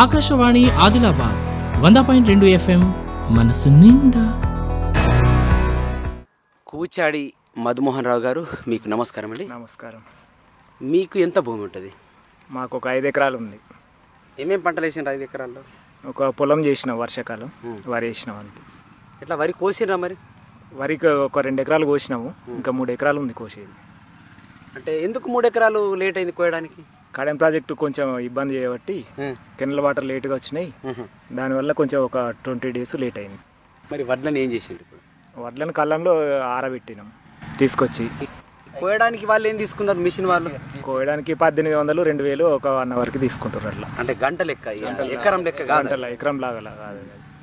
ఆకాశవాణి ఆదిలాబాద్ వంద పాయింట్ రెండు ఎఫ్ఎం మనసు నిండా. కూచాడి మధుమోహన్ రావు గారు మీకు నమస్కారం అండి. నమస్కారం. మీకు ఎంత భూమి ఉంటుంది? మాకు ఒక ఐదు ఎకరాలు ఉంది ఏమేం పంటలు వేసిండ్రు ఐదు ఎకరాల్లో? ఒక పొలం చేసిన వర్షాకాలం వరి వేసినాం అంతే. ఇట్లా వరి కోసిర్రా మరి? వరికి ఒక రెండు ఎకరాలు కోసినాము ఇంకా మూడు ఎకరాలు ఉంది కోసేది. అంటే ఎందుకు మూడు ఎకరాలు లేట్ అయింది కోయడానికి? కడెం ప్రాజెక్టు కొంచెం ఇబ్బంది చేయబట్టి కెనల్ వాటర్ లేట్గా వచ్చినాయి. దానివల్ల కొంచెం ఒక ట్వంటీ డేస్ లేట్ అయింది. మరి వడ్లని ఏం చేసిండ్రు ఇప్పుడు? వడ్లను కళ్ళంలో ఆరబెట్టినాం. తీసుకొచ్చి. కోయడానికి వాళ్ళు ఏం తీసుకున్నారు మిషన్ వాళ్ళు? కోయడానికి పద్దెనిమిది వందలు రెండు వేలు ఒక వన్ అవర్కి తీసుకుంటారు అట్లా. అంటే గంట లెక్క ఎకరం లెక్క గంటల ఎకరం లాగా కాదు.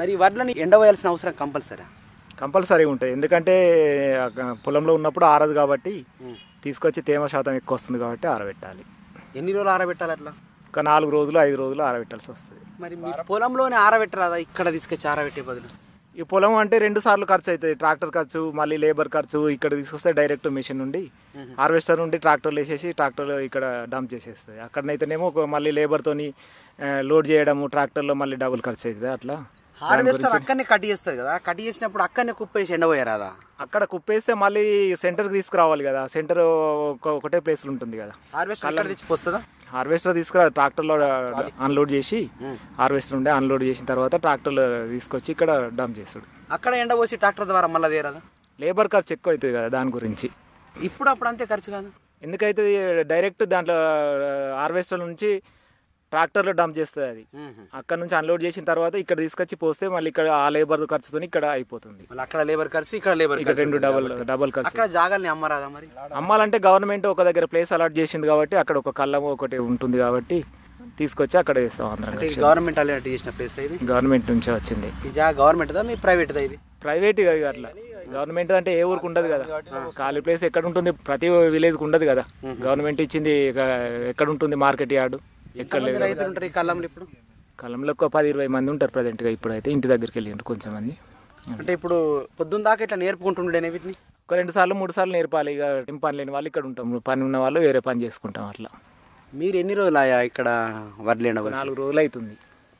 మరి వడ్లని ఎండవేయాల్సిన అవసరం కంపల్సరీ? కంపల్సరీ ఉంటాయి. ఎందుకంటే పొలంలో ఉన్నప్పుడు ఆరదు కాబట్టి తీసుకొచ్చి తేమ శాతం ఎక్కువ వస్తుంది కాబట్టి ఆరబెట్టాలి. ఎన్ని రోజులు ఆరబెట్టాలి అట్లా? ఒక నాలుగు రోజులు ఐదు రోజులు ఆరబెట్టాల్సి వస్తుంది. మరి మీ పొలంలోనే ఆరబెట్టరాదా? ఇక్కడ తీసుకొచ్చి ఆరబెట్టే బదులు? ఈ పొలం అంటే రెండు సార్లు ఖర్చు అవుతుంది ట్రాక్టర్ ఖర్చు మళ్ళీ లేబర్ ఖర్చు ఇక్కడ తీసుకొస్తే డైరెక్ట్ మిషన్ నుండి హార్వెస్టర్ నుండి ట్రాక్టర్లు వేసేసి ట్రాక్టర్ ఇక్కడ డంప్ చేసేస్తుంది. అక్కడనైతేనేమో మళ్ళీ లేబర్తోని లోడ్ చేయడము ట్రాక్టర్లో మళ్ళీ డబుల్ ఖర్చు అవుతుంది అట్లా? హార్వెస్టర్ అక్కడనే కట్ చేస్తుంది కదా. కట్ చేసినప్పుడు అక్కడనే కుప్పేసి ఎండబోయారాదా అక్కడ కుప్పేస్తే మళ్ళీ సెంటర్కి తీసుకురావాలి కదా. సెంటర్ ఒకటే ప్లేస్ ఉంటుంది కదా. హార్వెస్టర్ పోస్తుందా హార్వెస్టర్ తీసుకురా ట్రాక్టర్లో అన్లోడ్ చేసి హార్వెస్టర్ ఉండే అన్లోడ్ చేసిన తర్వాత ట్రాక్టర్లో తీసుకొచ్చి ఇక్కడ డంప్ చేస్తాడు. అక్కడ ఎండబోసి ట్రాక్టర్ ద్వారా మళ్ళీ తీయరాదా లేబర్ ఖర్చు ఎక్కువ అవుతుంది కదా దాని గురించి. ఇప్పుడు అప్పుడు అంతే ఖర్చు కాదు. ఎందుకైతే డైరెక్ట్ దాంట్లో హార్వెస్టర్ నుంచి ట్రాక్టర్లో డంప్ చేస్తుంది అది. అక్కడ నుంచి అన్లోడ్ చేసిన తర్వాత ఇక్కడ తీసుకొచ్చి పోస్తే మళ్ళీ ఇక్కడ ఆ లేబర్ ఖర్చుతో ఇక్కడ అయిపోతుంది. అక్కడ లేబర్ ఖర్చు ఇక్కడ లేబర్ ఇక్కడ రెండు డబల్ డబల్ ఖర్చు. అక్కడ జాగాల్ని అమ్మరాదా మరి? అమ్మాలంటే గవర్నమెంట్ ఒక దగ్గర ప్లేస్ అలాట్ చేసింది కాబట్టి అక్కడ ఒక కళ్ళం ఒకటి ఉంటుంది కాబట్టి తీసుకొచ్చి అక్కడ వేస్తాం అందరం. గవర్నమెంట్ అలర్ట్ చేసిన ప్లేస్ ఇది? గవర్నమెంట్ నుంచే వచ్చింది. ఈ జాగా గవర్నమెంట్దా మీ ప్రైవేట్దా ఇది? ప్రైవేట్ అట్లా. గవర్నమెంట్ అంటే ఏ ఊరికి ఉండదు కదా. ఖాళీ ప్లేస్ ఎక్కడ ఉంటుంది? ప్రతి విలేజ్కి ఉండదు కదా. గవర్నమెంట్ ఇచ్చింది ఎక్కడ ఉంటుంది? Market yard. ఎక్కడ లేదు రైతులు ఉంటారు ఈ కళ్ళంలో ఇప్పుడు? కలంలో ఒక పది ఇరవై మంది ఉంటారు ప్రజెంట్గా ఇప్పుడైతే. ఇంటి దగ్గరికి వెళ్ళిండ్రు కొంచెం మంది అంటే ఇప్పుడు పొద్దున్న దాకా ఇట్లా నేర్పుకుంటుండేనే వీటిని? ఒక రెండు సార్లు మూడు సార్లు నేర్పాలి. ఇక ఏం పని లేని వాళ్ళు ఇక్కడ ఉంటాం. పని ఉన్న వాళ్ళు వేరే పని చేసుకుంటాం అట్లా. మీరు ఎన్ని రోజులు ఆయా ఇక్కడ వడ్లు ఎండబోసి నాలుగు రోజులు అవుతుంది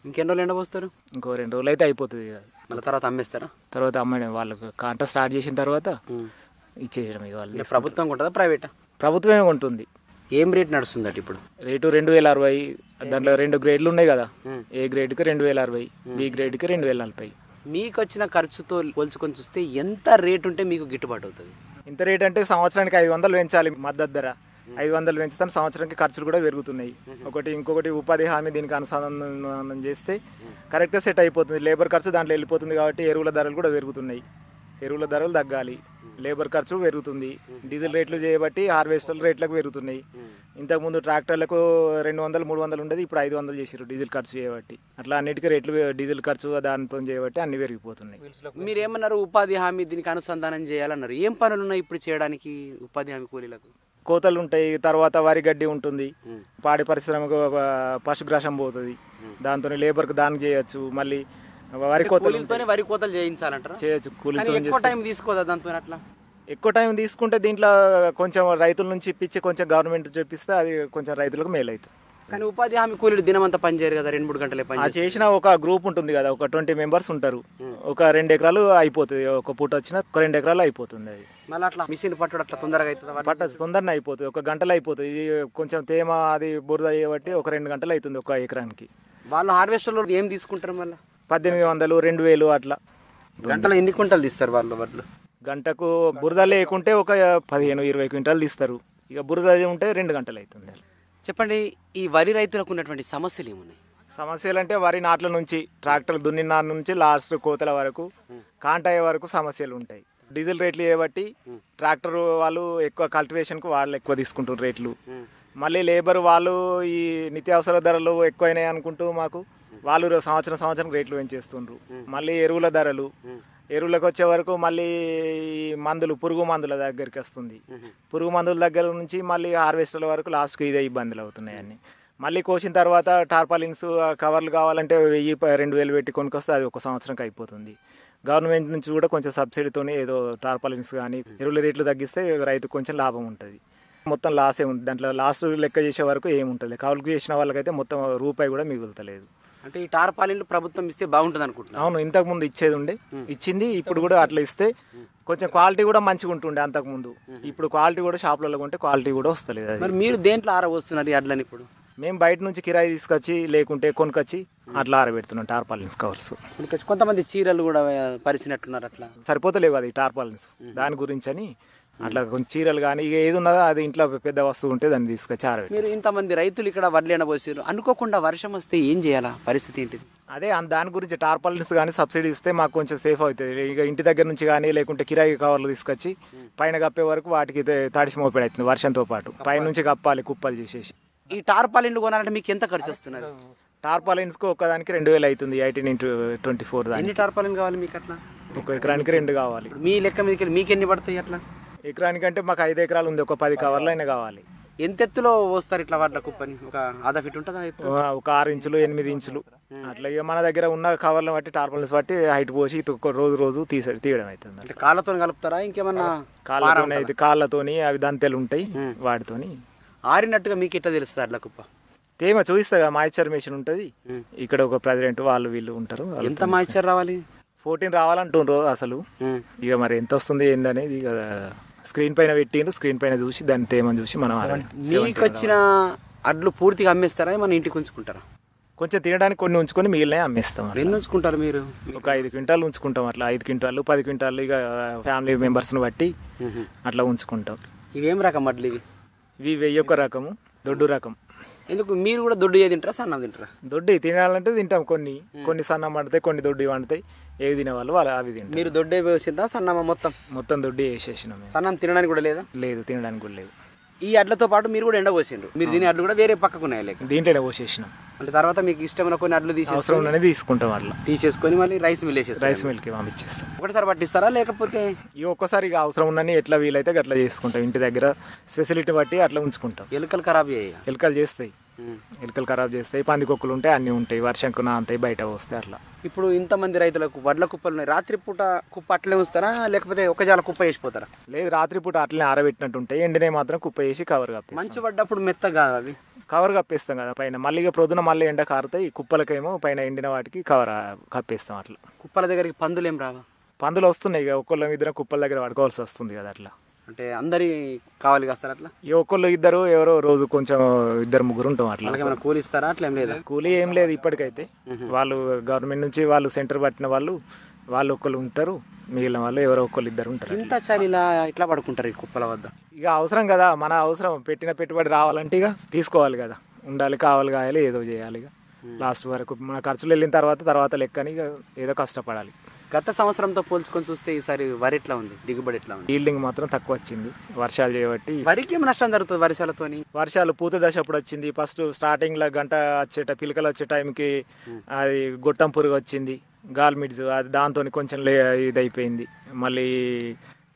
ఇంకెన్ని రోజులు ఎండబోస్తారు ఇంకో రెండు రోజులు అయితే అయిపోతుంది. మళ్ళీ తర్వాత అమ్మేస్తారా? తర్వాత అమ్మాయి వాళ్ళకు కాంట స్టార్ట్ చేసిన తర్వాత ఇచ్చేయడం ఇక వాళ్ళు ప్రభుత్వం ఉంటుందా ప్రైవేటా? ప్రభుత్వమే ఉంటుంది ఏం రేట్ నడుస్తుంది అటు ఇప్పుడు? రేటు రెండు వేల అరవై దాంట్లో రెండు గ్రేడ్లు ఉన్నాయి కదా. ఏ గ్రేడ్కి రెండు వేల అరవై బి గ్రేడ్కి రెండు వేల నలభై. మీకు వచ్చిన ఖర్చుతో పోల్చుకొని చూస్తే ఎంత రేట్ ఉంటే మీకు గిట్టుబాటు అవుతుంది? ఇంత రేట్ అంటే సంవత్సరానికి ఐదు వందలు పెంచాలి మద్దతు ధర. ఐదు వందలు పెంచుతాను సంవత్సరానికి ఖర్చులు కూడా పెరుగుతున్నాయి. ఒకటి ఇంకొకటి ఉపాధి హామీ దీనికి అనుసంధానం చేస్తే కరెక్ట్గా సెట్ అయిపోతుంది. లేబర్ ఖర్చు దాంట్లో వెళ్ళిపోతుంది కాబట్టి ఎరువుల ధరలు కూడా పెరుగుతున్నాయి. ఎరువుల ధరలు తగ్గాలి. లేబర్ ఖర్చు పెరుగుతుంది. డీజిల్ రేట్లు చేయబట్టి హార్వెస్టర్ల రేట్లకు పెరుగుతున్నాయి. ఇంతకుముందు ట్రాక్టర్లకు రెండు వందలు మూడు వందలు ఉండేది ఇప్పుడు ఐదు వందలు చేసారు డీజిల్ ఖర్చు చేయబట్టి. అట్లా అన్నిటికీ రేట్లు డీజిల్ ఖర్చు దానితో చేయబట్టి అన్ని పెరిగిపోతున్నాయి. మీరు ఏమన్నారు ఉపాధి హామీ దీనికి అనుసంధానం చేయాలన్నారు? ఏం పనులు ఉన్నాయి ఇప్పుడు చేయడానికి ఉపాధి హామీ కూలీలకు? కోతలు ఉంటాయి తర్వాత వరి గడ్డి ఉంటుంది. పాడి పరిశ్రమకు పశుగ్రాసం పోతుంది. దాంతో లేబర్కి దానికి చేయొచ్చు. మళ్ళీ వరి కోతలు కూలీలతోనే వరి కోతలు చేయించాలంటారా? చేయొచ్చు కూలీతో ఎక్కువ టైం తీసుకోదా దాంతో అట్లా? ఎక్కువ టైం తీసుకుంటే దీంట్లో కొంచెం రైతుల నుంచి ఇప్పించి కొంచెం గవర్నమెంట్ చెప్పిస్తే అది కొంచెం రైతులకు మేలు అవుతుంది కానీ ఉపాధి హామీ కూలీలు దినమంతా పని చేయరు కదా రెండు మూడు గంటలే పని చేసిన ఒక గ్రూప్ ఉంటుంది కదా ఒక ట్వంటీ మెంబర్స్ ఉంటారు. ఒక రెండు ఎకరాలు అయిపోతుంది ఒక పూట వచ్చిన ఒక రెండు ఎకరాలు అయిపోతుంది అది. మళ్ళీ అట్లా మిషన్ పట్టుడు అట్లా తొందరగా అవుతుంది పట్ట తొందరనే అయిపోతుంది ఒక గంటలో అయిపోతుంది. ఇది కొంచెం తేమ అది బురద అయ్యేబట్టి ఒక రెండు గంటలు అవుతుంది ఒక ఎకరానికి. వాళ్ళు హార్వెస్టర్లో ఏం తీసుకుంటారు మళ్ళీ? పద్దెనిమిది వందలు రెండు వేలు అట్లా. గంటలో ఎన్ని క్వింటాలు తీస్తారు వాళ్ళు వడ్లు? గంటకు బురద లేకుంటే ఒక పదిహేను ఇరవై క్వింటాలు తీస్తారు. ఇక బురద ఉంటే రెండు గంటలు అవుతుంది. చెప్పండి ఈ వరి రైతులకు ఉన్నటువంటి సమస్యలు ఏమున్నాయి? సమస్యలు అంటే వరి నాట్ల నుంచి ట్రాక్టర్ దున్ని నాటి నుంచి లాస్ట్ కోతల వరకు కాంటాయ వరకు సమస్యలు ఉంటాయి. డీజిల్ రేట్లు చేయబట్టి ట్రాక్టర్ వాళ్ళు ఎక్కువ కల్టివేషన్కు వాళ్ళు ఎక్కువ తీసుకుంటారు రేట్లు. మళ్ళీ లేబర్ వాళ్ళు ఈ నిత్యావసర ధరలు ఎక్కువైనాయి అనుకుంటూ మాకు వాళ్ళు సంవత్సరం సంవత్సరం రేట్లు పెంచేస్తుండ్రు. మళ్ళీ ఎరువుల ధరలు. ఎరువులకు వచ్చే వరకు మళ్ళీ ఈ మందులు పురుగు మందుల దగ్గరికి వస్తుంది. పురుగు మందుల దగ్గర నుంచి మళ్ళీ హార్వెస్టర్ల వరకు లాస్ట్కి ఇదే ఇబ్బందులు అవుతున్నాయి అన్ని. మళ్ళీ కోసిన తర్వాత టార్పాలిన్స్ కవర్లు కావాలంటే వెయ్యి రెండు వేలు పెట్టి కొనుక్కొస్తే అది ఒక సంవత్సరంకి అయిపోతుంది. గవర్నమెంట్ నుంచి కూడా కొంచెం సబ్సిడీతోనే ఏదో టార్పాలిన్స్ కానీ ఎరువుల రేట్లు తగ్గిస్తే రైతుకు కొంచెం లాభం ఉంటుంది. మొత్తం లాసే ఉంది దాంట్లో లాస్ట్ లెక్క చేసే వరకు ఏముంటుంది. కౌలుకు చేసిన వాళ్ళకైతే మొత్తం రూపాయి కూడా మిగులుతలేదు. అంటే ఈ టార్పాలిన్లు ప్రభుత్వం ఇస్తే బాగుంటుంది అనుకుంటున్నాను అవును ఇంతకు ముందు ఇచ్చేది ఉండే. ఇచ్చింది ఇప్పుడు కూడా అట్లా ఇస్తే కొంచెం క్వాలిటీ కూడా మంచిగా ఉంటుండే అంతకు ముందు. ఇప్పుడు క్వాలిటీ కూడా షాపులలో కొంటే క్వాలిటీ కూడా వస్తలేదు అది. మరి మీరు దేంట్లో ఆరబోస్తున్నారు ఈ అడ్లని ఇప్పుడు? మేము బయట నుంచి కిరాయి తీసుకొచ్చి లేకుంటే కొనుకొచ్చి అట్లా ఆరబెడుతున్నాం టార్పాలిన్స్ కవర్స్. కొంతమంది చీరలు కూడా పరిచినట్లున్నారు అట్లా? సరిపోతలేవు అది టార్పాలిన్స్. దాని గురించి అని అట్లా కొంచెం చీరలు కానీ ఇక ఏది ఉన్నదో అది ఇంట్లో పెద్ద వస్తువు ఉంటే దాన్ని తీసుకొచ్చి ఆరబెట్టి మీరు ఇంతమంది రైతులు ఇక్కడ వడ్లు ఎండబోసారు అనుకోకుండా వర్షం వస్తే ఏం చేయాలా? పరిస్థితి ఏంటిది? అదే దాని గురించి టార్పాలిన్స్ కానీ సబ్సిడీ ఇస్తే మాకు కొంచెం సేఫ్ అవుతుంది. ఇక ఇంటి దగ్గర నుంచి కానీ లేకుంటే కిరాయి కవర్లు తీసుకొచ్చి పైన కప్పే వరకు వాటికి తడిసి మోపేడు అవుతుంది వర్షంతో పాటు. పైన నుంచి కప్పాలి కుప్పలు చేసేసి. ఈ టార్పాలిన్లు కొనాలంటే మీకు ఎంత ఖర్చు వస్తున్నది? టార్పాలిన్స్కు ఒక్కదానికి రెండు వేలు అవుతుంది ఎయిటీన్ ఇంటూ ట్వంటీ ఫోర్ ఎన్ని టార్పాలిన్ కావాలి మీకు అట్లా? ఒక ఎకరానికి రెండు కావాలి. మీ లెక్క మీదకి మీకు ఎన్ని పడతాయి అట్లా? ఎకరానికి అంటే మాకు ఐదు ఎకరాలు ఉంది. ఒక పది కవర్లు అయినా కావాలి. ఎంత ఎత్తులో వస్తారు ఇట్లా వడ్ల కుప్పని? ఒక ఆधा ఫీట్ ఉంటుందా ఒక- ఆరు ఇంచులు ఎనిమిది ఇంచులు. అట్లా ఇక మన దగ్గర ఉన్న కవర్లను బట్టి టార్పాలిన్స్ బట్టి హైట్ పోసి రోజు రోజు తీసే తీయడం అవుతుంది అంటే కాళ్ళతో కలుపుతారా? ఇంకేమన్నా కాళ్ళతోని అయితే కాళ్ళతోని అవి దంతెలు ఉంటాయి వాటితోని. ఆరినట్టుగా మీకు ఎట్లా తెలుస్తుంది అట్లా కుప్ప? తేమ చూపిస్తా మాయిశ్చర్ మిషన్ ఉంటుంది. ఇక్కడ ఒక ప్రెసిడెంట్ వాళ్ళు వీళ్ళు ఉంటారు. ఎంత మాయిశ్చర్ రావాలి? ఫోర్టీన్ రావాలంటుండ్రు అసలు. ఇక మరి ఎంత వస్తుంది ఏందనేది ఇక స్క్రీన్ పైన పెట్టిండ్రు స్క్రీన్ పైన చూసి దాని తేమని చూసి మనం. మీకు వచ్చిన అడ్లు పూర్తిగా అమ్మేస్తారా? మన ఇంటికి ఉంచుకుంటారా? కొంచెం తినడానికి కొన్ని ఉంచుకొని మిగిలిన అమ్మేస్తాం. ఎన్ని ఉంచుకుంటారు మీరు? ఒక ఐదు క్వింటాలు ఉంచుకుంటాం అట్లా. ఐదు క్వింటాలు పది క్వింటాలు ఇక ఫ్యామిలీ మెంబర్స్ని బట్టి. అట్లా ఉంచుకుంటాం. ఇవేం రకం అడ్లు ఇవి? ఇవి వెయ్యి ఒక రకము దొడ్డు రకం. ఎందుకు మీరు కూడా దొడ్డు తింటారా సన్నం తింటారా? దొడ్డి తినాలంటే తింటాం కొన్ని కొన్ని సన్నం వండుతాయి కొన్ని దొడ్డి వండుతాయి. ఏవి తినేవాళ్ళు వాళ్ళు అవి తింటాం మీరు దొడ్డే వేసిందా సన్నమా మొత్తం? మొత్తం దొడ్డి వేసేసినాం. సన్నం తినడానికి కూడా లేదా? లేదు తినడానికి కూడా లేదు. ఈ అడ్లతో పాటు మీరు కూడా ఎండబోసిండ్రు మీరు తినే అడ్లు కూడా వేరే పక్కకు ఉన్నాయి లేక? దీంట్లోనే పోసేసినాం. అంటే తర్వాత మీకు ఇష్టమైన కొన్ని అడ్లు అవసరం తీసేసుకొని తీసుకుంటాం అట్లా. తీసేసుకొని మళ్ళీ రైస్ మిల్ వేసేస్తారు రైస్ మిల్కి పంపించేస్తాం. ఒకటిసారి పట్టిస్తారా లేకపోతే? ఇక ఒక్కసారి ఇక అవసరం ఉన్నని ఎట్లా వీలైతే అట్లా చేసుకుంటాం. ఇంటి దగ్గర స్పెసిలిటీ బట్టి అట్లా ఉంచుకుంటాం. ఎలుకలు ఖరాబ్ అయ్యాయి ఎలుకలు చేస్తాయి. ఎలుకలు ఖరాబ్ చేస్తాయి. పందికొక్కులు ఉంటాయి అన్నీ ఉంటాయి. వర్షంకు నాంతాయి బయట వస్తాయి అట్లా. ఇప్పుడు ఇంతమంది రైతులకు వడ్ల కుప్పలు ఉన్నాయి. రాత్రి పూట కుప్ప అట్లే ఉంచుతారా? లేకపోతే ఒక జాల కుప్ప వేసిపోతారా? లేదు రాత్రిపూట అట్లనే ఆరబెట్టినట్టు ఉంటాయి. ఎండినే మాత్రం కుప్ప వేసి కవర్ కప్పేస్తాం మంచు పడ్డప్పుడు మెత్తగా అవి. కవర్ కప్పేస్తాం కదా పైన. మళ్ళీ ప్రొద్దున మళ్ళీ ఎండ కారుతాయి కుప్పలకేమో పైన ఎండిన వాటికి కవర్ కప్పేస్తాం అట్లా. కుప్పల దగ్గరికి పందులు ఏం రావా? పందులు వస్తున్నాయి ఇక ఒక్కళ్ళ ఇద్దరం కుప్పల దగ్గర పడుకోవాల్సి వస్తుంది కదా అట్లా. అంటే అందరి కావాలి కాస్తారు అట్లా? ఇక ఒక్కళ్ళు ఇద్దరు ఎవరో రోజు కొంచెం ఇద్దరు ముగ్గురు ఉంటాం అట్లా. ఏమైనా కూలి ఇస్తారా అట్లా ఏం లేదా? కూలీ ఏం లేదు ఇప్పటికైతే. వాళ్ళు గవర్నమెంట్ నుంచి వాళ్ళు సెంటర్ పట్టిన వాళ్ళు వాళ్ళు ఒక్కళ్ళు ఉంటారు మిగిలిన వాళ్ళు ఎవరో ఒక్కళ్ళు ఇద్దరు ఉంటారు. ఇంత చలి ఇలా ఇట్లా పడుకుంటారు ఈ కుప్పల వద్ద? ఇక అవసరం కదా మన అవసరం. పెట్టిన పెట్టుబడి రావాలంటే ఇక తీసుకోవాలి కదా. ఉండాలి కావాలి కాయాలి ఏదో చేయాలి ఇక. లాస్ట్ వరకు మన ఖర్చులు వెళ్ళిన తర్వాత తర్వాత లెక్కని ఇక ఏదో కష్టపడాలి. గత సంవత్సరంతో పోల్చుకొని చూస్తే ఈసారి వరి ఎట్లా ఉంది? దిగుబడి ఎట్లా ఉంది? ఈల్డింగ్ మాత్రం తక్కువ వచ్చింది. వర్షాలు చేయబట్టి వరికి ఏం నష్టం జరుగుతుంది వర్షాలతోని? వర్షాలు పూత దశ అప్పుడు వచ్చింది. ఫస్ట్ స్టార్టింగ్లో గంట వచ్చేట పిలకలు వచ్చే టైంకి అది గొట్టం పురుగు వచ్చింది. గాల్మిడ్స్ అది దాంతో కొంచెం లే ఇది అయిపోయింది మళ్ళీ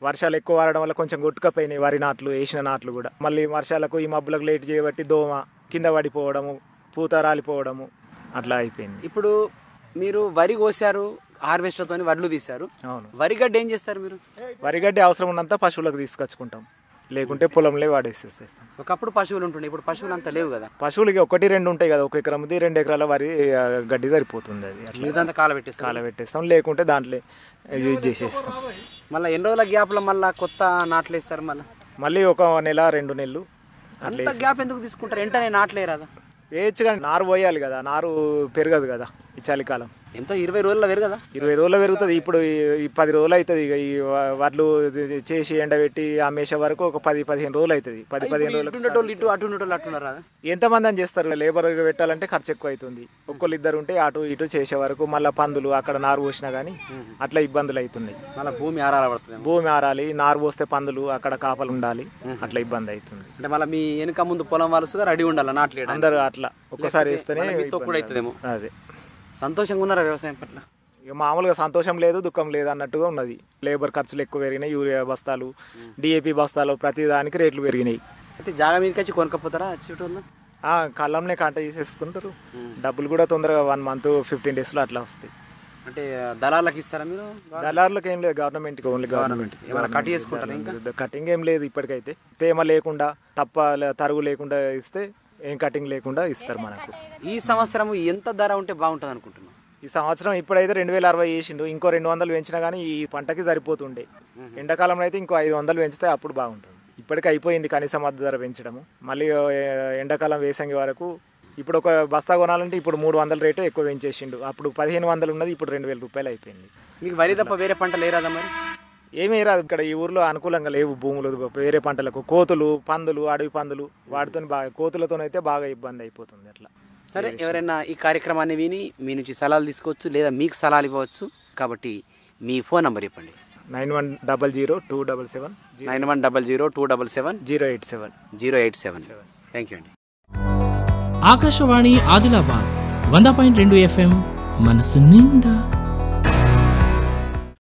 వర్షాలు ఎక్కువ వాడడం వల్ల కొంచెం కొట్టుకపోయినాయి వరి నాట్లు వేసిన నాట్లు కూడా. మళ్ళీ వర్షాలకు ఈ మబ్బులకు లేట్ చేయబట్టి దోమ కింద పడిపోవడము పూత రాలిపోవడము అట్లా అయిపోయింది. ఇప్పుడు మీరు వరి కోసారు హార్వెస్టర్తో వడ్లు తీశారు. అవును. వరి గడ్డ ఏం చేస్తారు మీరు? వరిగడ్డి అవసరం ఉన్నంత పశువులకు తీసుకొచ్చుకుంటాం. లేకుంటే పొలంలో వాడేసేస్తాం ఒకప్పుడు పశువులు ఉంటుండే ఇప్పుడు పశువులు అంత లేవు కదా. పశువులకి ఒకటి రెండు ఉంటాయి కదా ఒక ఎకరంది రెండు ఎకరాల వరి గడ్డి సరిపోతుంది అది. అట్లా కాల పెట్టేస్తారు. కాల పెట్టేస్తాం లేకుంటే దాంట్లో యూజ్ చేసేస్తాం. మళ్ళీ ఎన్ని రోజుల గ్యాప్లో మళ్ళీ కొత్త నాట్లు వేస్తారు మళ్ళీ? మళ్ళీ ఒక నెల రెండు నెలలు అంత గ్యాప్ ఎందుకు తీసుకుంటారు? వెంటనే నాట్లే రాదా వేయచ్చు కానీ నారు పోయాలి కదా నారు పెరగదు కదా ఈ చలికాలం. ఎంతో? ఇరవై రోజుల్లో వేరు కదా? ఇరవై రోజులు పెరుగుతుంది. ఇప్పుడు ఈ- పది రోజులు అవుతుంది ఇక ఈ వడ్లు చేసి ఎండబెట్టి అమ్మేసే వరకు ఒక పది పదిహేను రోజులు అవుతుంది పది పదిహేను రోజులు ఇటు అటు ఉండేటోళ్ళు అట్టున్నారు ఎంతమంది అని చేస్తారు? లేబర్ పెట్టాలంటే ఖర్చు ఎక్కువ అవుతుంది. ఒక్కళ్ళు ఇద్దరు ఉంటే అటు ఇటు చేసే వరకు మళ్ళీ పందులు అక్కడ నారు పోసినా కానీ అట్లా ఇబ్బందులు అవుతున్నాయి. మళ్ళీ భూమి ఆరాల భూమి ఆరాలి నారు పోస్తే పందులు అక్కడ కాపలు ఉండాలి అట్లా ఇబ్బంది అవుతుంది. అంటే మళ్ళీ మీ వెనుక ముందు పొలం వలసగా రెడీ ఉండాలి నాట్లు అందరూ అట్లా. ఒక్కసారి వేస్తేనే. అదే. సంతోషంగా ఉన్నారా వ్యవసాయం పట్ల? ఇక మామూలుగా సంతోషం లేదు దుఃఖం లేదు అన్నట్టుగా ఉన్నది. లేబర్ ఖర్చులు ఎక్కువ పెరిగినాయి యూరియా బస్తాలు డిఏపి బస్తాలు ప్రతి దానికి రేట్లు పెరిగినాయి. అయితే జాగా మీదకి వచ్చి కొనుక్కపోతారా వచ్చేటోళ్ళు ఆ, కళ్ళంనే కాంట చేసేసుకుంటారు డబ్బులు కూడా తొందరగా వన్ మంత్ ఫిఫ్టీన్ డేస్లో అట్లా వస్తాయి. అంటే దళాలకు ఇస్తారా మీరు? దళారులకు ఏం లేదు గవర్నమెంట్కి ఓన్లీ గవర్నమెంట్. కట్ చేసుకుంటారా ఇంకా? కటింగ్ ఏం లేదు ఇప్పటికైతే. తేమ లేకుండా తప్ప తరుగు లేకుండా ఇస్తే ఏం కటింగ్ లేకుండా ఇస్తారు మనకు. ఈ సంవత్సరం ఎంత ధర ఉంటే బాగుంటుంది అనుకుంటున్నాం ఈ సంవత్సరం ఇప్పుడైతే రెండు వేల అరవై చేసిండు ఇంకో రెండు వందలు పెంచినా కానీ ఈ పంటకి సరిపోతుండే. ఎండాకాలంలో అయితే ఇంకో ఐదు వందలు పెంచితే అప్పుడు బాగుంటుంది. ఇప్పటికి అయిపోయింది కనీస మద్దతు ధర పెంచడము. మళ్ళీ ఎండాకాలం వేసంగి వరకు ఇప్పుడు ఒక బస్తా కొనాలంటే ఇప్పుడు మూడు వందల రేటు ఎక్కువ పెంచేసిండు. అప్పుడు పదిహేను వందలు ఉన్నది ఇప్పుడు రెండు వేల రూపాయలు అయిపోయింది. మీకు వరి తప్ప వేరే పంట లేరాదా మరి? ఏమీ రాదు ఇక్కడ ఈ ఊర్లో అనుకూలంగా లేవు భూములు వేరే పంటలకు కోతులు పందులు అడవి పందులు వాటితో బాగా కోతులతోనైతే బాగా ఇబ్బంది అయిపోతుంది అట్లా. సరే ఎవరైనా ఈ కార్యక్రమాన్ని విని మీ నుంచి సలహాలు తీసుకోవచ్చు లేదా మీకు సలహాలు ఇవ్వచ్చు కాబట్టి మీ ఫోన్ నంబర్ చెప్పండి. Nine one double zero two double seven nine one double zero two double seven zero eight seven. Zero eight seven. Thank you అండి. ఆకాశవాణి ఆదిలాబాద్ వంద పాయింట్ రెండు ఎఫ్ఎం మనసు నిండా.